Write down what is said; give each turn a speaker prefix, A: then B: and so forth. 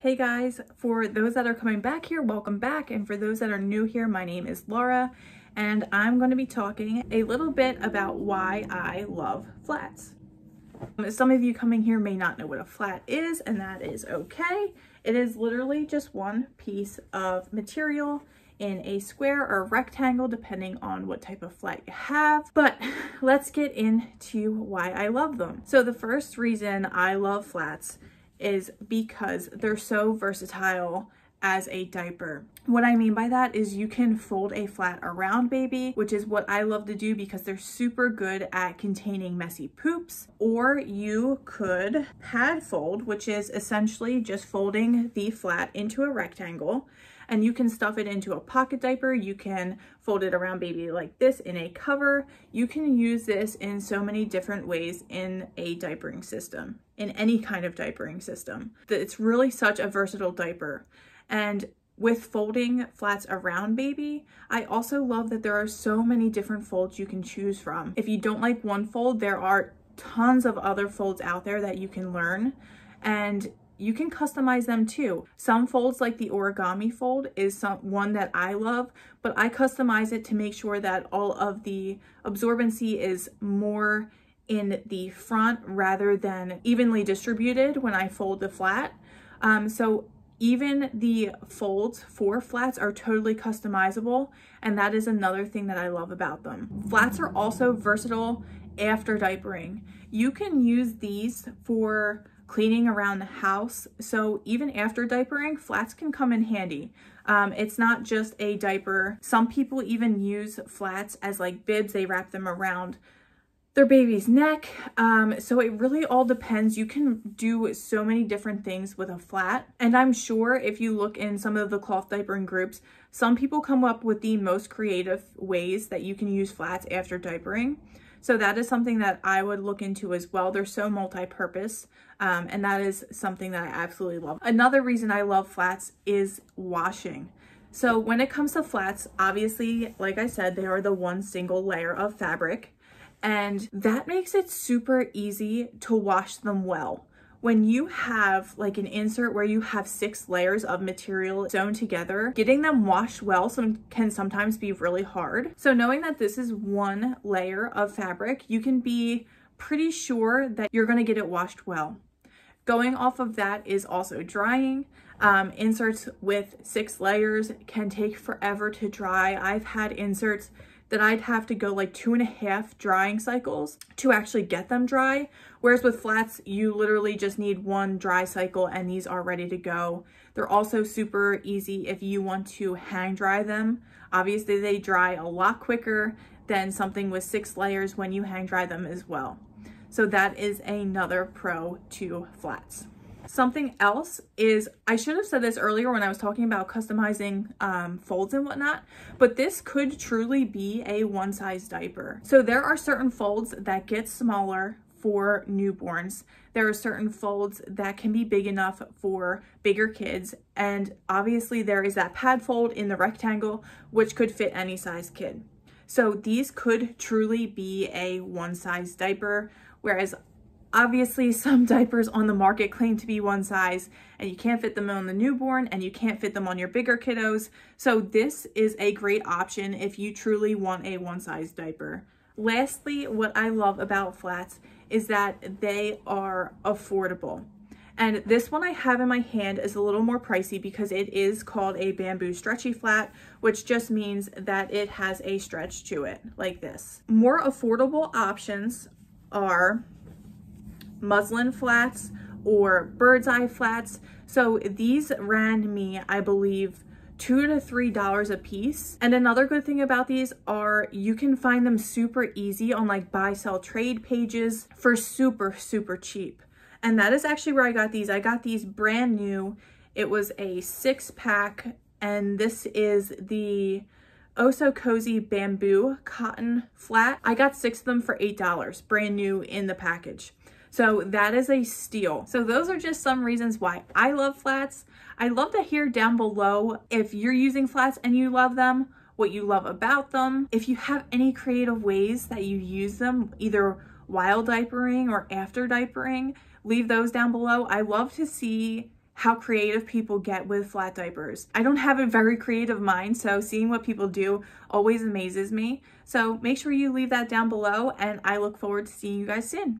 A: Hey guys, for those that are coming back here, welcome back. And for those that are new here, my name is Laura and I'm going to be talking a little bit about why I love flats. Um, some of you coming here may not know what a flat is and that is okay. It is literally just one piece of material in a square or rectangle depending on what type of flat you have. But let's get into why I love them. So the first reason I love flats is because they're so versatile as a diaper. What I mean by that is you can fold a flat around baby, which is what I love to do because they're super good at containing messy poops. Or you could pad fold, which is essentially just folding the flat into a rectangle and you can stuff it into a pocket diaper. You can fold it around baby like this in a cover. You can use this in so many different ways in a diapering system, in any kind of diapering system. It's really such a versatile diaper. And with folding flats around baby, I also love that there are so many different folds you can choose from. If you don't like one fold, there are tons of other folds out there that you can learn. And you can customize them too. Some folds like the origami fold is some, one that I love, but I customize it to make sure that all of the absorbency is more in the front rather than evenly distributed when I fold the flat. Um, so even the folds for flats are totally customizable and that is another thing that I love about them. Flats are also versatile after diapering. You can use these for cleaning around the house. So even after diapering, flats can come in handy. Um, it's not just a diaper. Some people even use flats as like bibs. They wrap them around their baby's neck. Um, so it really all depends. You can do so many different things with a flat. And I'm sure if you look in some of the cloth diapering groups, some people come up with the most creative ways that you can use flats after diapering. So that is something that I would look into as well. They're so multi-purpose um, and that is something that I absolutely love. Another reason I love flats is washing. So when it comes to flats, obviously, like I said, they are the one single layer of fabric and that makes it super easy to wash them well when you have like an insert where you have six layers of material sewn together, getting them washed well some, can sometimes be really hard. So knowing that this is one layer of fabric, you can be pretty sure that you're gonna get it washed well. Going off of that is also drying. Um, inserts with six layers can take forever to dry. I've had inserts that I'd have to go like two and a half drying cycles to actually get them dry. Whereas with flats, you literally just need one dry cycle and these are ready to go. They're also super easy if you want to hang dry them. Obviously they dry a lot quicker than something with six layers when you hang dry them as well. So that is another pro to flats. Something else is, I should have said this earlier when I was talking about customizing um, folds and whatnot, but this could truly be a one size diaper. So there are certain folds that get smaller for newborns. There are certain folds that can be big enough for bigger kids. And obviously there is that pad fold in the rectangle, which could fit any size kid. So these could truly be a one size diaper, whereas Obviously, some diapers on the market claim to be one size and you can't fit them on the newborn and you can't fit them on your bigger kiddos. So this is a great option if you truly want a one size diaper. Lastly, what I love about flats is that they are affordable. And this one I have in my hand is a little more pricey because it is called a bamboo stretchy flat, which just means that it has a stretch to it like this. More affordable options are muslin flats or bird's eye flats. So these ran me, I believe, two to three dollars a piece. And another good thing about these are you can find them super easy on like buy sell trade pages for super, super cheap. And that is actually where I got these. I got these brand new. It was a six pack and this is the Oh So Cozy Bamboo Cotton Flat. I got six of them for $8, brand new in the package. So that is a steal. So those are just some reasons why I love flats. I'd love to hear down below if you're using flats and you love them, what you love about them. If you have any creative ways that you use them, either while diapering or after diapering, leave those down below. I love to see how creative people get with flat diapers. I don't have a very creative mind, so seeing what people do always amazes me. So make sure you leave that down below and I look forward to seeing you guys soon.